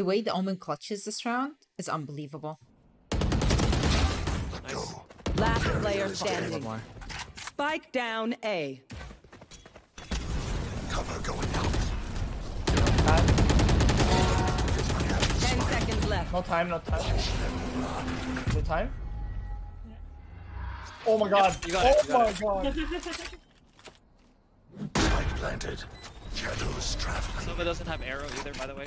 the way the Omen clutches this round is unbelievable. Nice. Last player standing. Spike down A. Cover going out. Ten seconds left. No time, no time. No time? Oh my god. you got it, oh you got oh my it. god. Spike planted. Shadows traveling. Sova doesn't have arrow either, by the way.